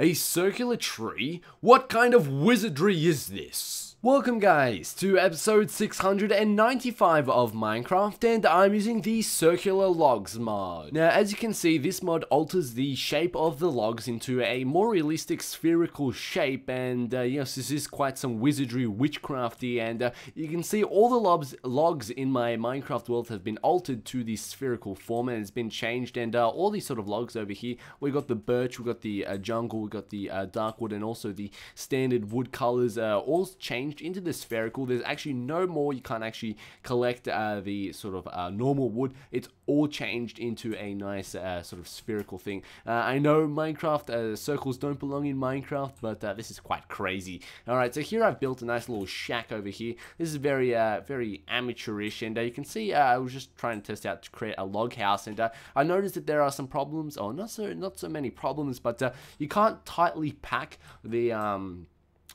A circular tree? What kind of wizardry is this? Welcome guys to episode 695 of Minecraft and I'm using the circular logs mod. Now as you can see this mod alters the shape of the logs into a more realistic spherical shape and uh, yes this is quite some wizardry witchcrafty and uh, you can see all the logs, logs in my Minecraft world have been altered to the spherical form and it's been changed and uh, all these sort of logs over here we got the birch, we got the uh, jungle, we got the uh, dark wood and also the standard wood colors uh, all changed changed into the spherical. There's actually no more, you can't actually collect uh, the sort of uh, normal wood. It's all changed into a nice uh, sort of spherical thing. Uh, I know Minecraft, uh, circles don't belong in Minecraft, but uh, this is quite crazy. Alright, so here I've built a nice little shack over here. This is very, very amateurish, and you can see I was just trying to test out to create a log house, and I noticed that there are some problems, or not so, not so many problems, but you can't tightly pack the, um,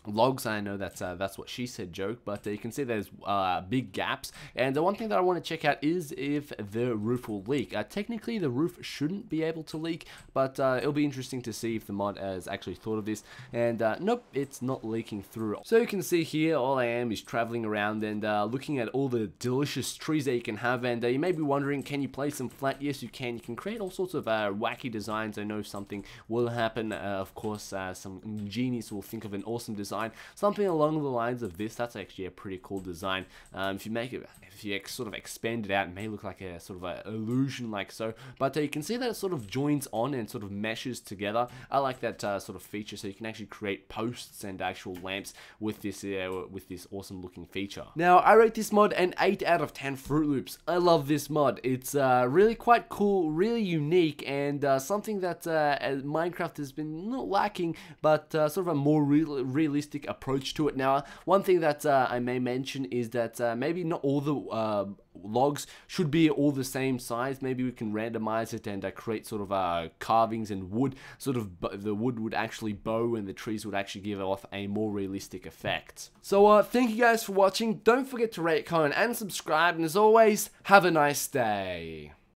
logs i know that's uh, that's what she said joke but uh, you can see there's uh, big gaps. And the one thing that i want to check out is if the roof will leak. Uh, technically the roof shouldn't be able to leak but uh, it'll be interesting to see if the mod has actually thought of this. And uh, nope it's not leaking through so you can see here all i am is traveling around and looking at all the delicious trees that you can have. And you may be wondering can you place them flat? Yes you can. You can create all sorts of wacky designs. I know something will happen. Of course some genius will think of an awesome design design. Something along the lines of this, that's actually a pretty cool design. Um, if you make it, if you sort of expand it out, it may look like a sort of an illusion like so, but uh, you can see that it sort of joins on and sort of meshes together. I like that uh, sort of feature, so you can actually create posts and actual lamps with this uh, with this awesome looking feature. Now, I rate this mod an 8 out of 10 Fruit Loops. I love this mod. It's uh, really quite cool, really unique, and uh, something that uh, Minecraft has been not lacking, but sort of a more real realistic realistic approach to it. Now, one thing that uh, I may mention is that uh, maybe not all the uh, logs should be all the same size. Maybe we can randomize it and uh, create sort of uh, carvings and wood. Sort of the wood would actually bow and the trees would actually give off a more realistic effect. So uh, thank you guys for watching. Don't forget to rate, comment, and subscribe. And as always, have a nice day.